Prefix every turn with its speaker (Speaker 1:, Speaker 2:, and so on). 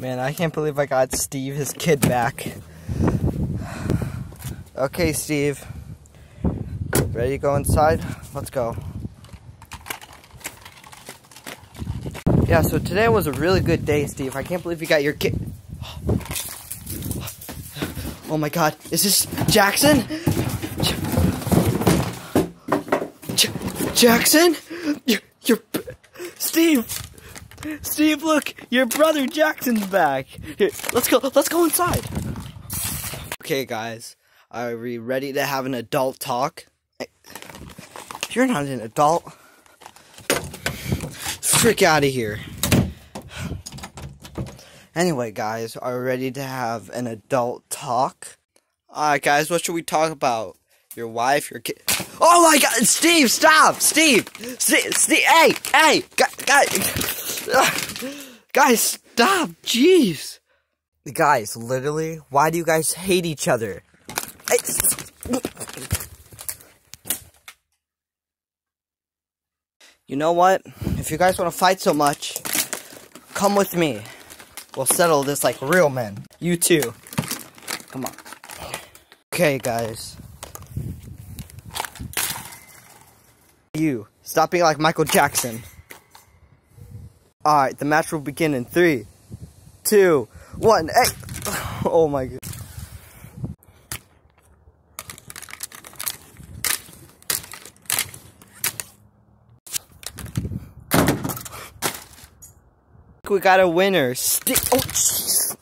Speaker 1: Man, I can't believe I got Steve his kid back. Okay, Steve. Ready to go inside? Let's go. Yeah, so today was a really good day, Steve. I can't believe you got your kid. Oh my god, is this Jackson? J Jackson? You're, you're, Steve! Steve, look, your brother Jackson's back. Here, let's go, let's go inside. Okay, guys, are we ready to have an adult talk? You're not an adult. Frick out of here. Anyway, guys, are we ready to have an adult talk? Alright, guys, what should we talk about? Your wife, your kid. Oh my god, Steve, stop! Steve! Steve, Steve hey, hey! Guys, guys, stop! Jeez! Guys, literally, why do you guys hate each other? You know what? If you guys want to fight so much, come with me. We'll settle this like real men. You too. Come on. Okay, guys. You. Stop being like Michael Jackson. Alright, the match will begin in three, two, one. Hey! Oh my god. We got a winner. Oh, jeez.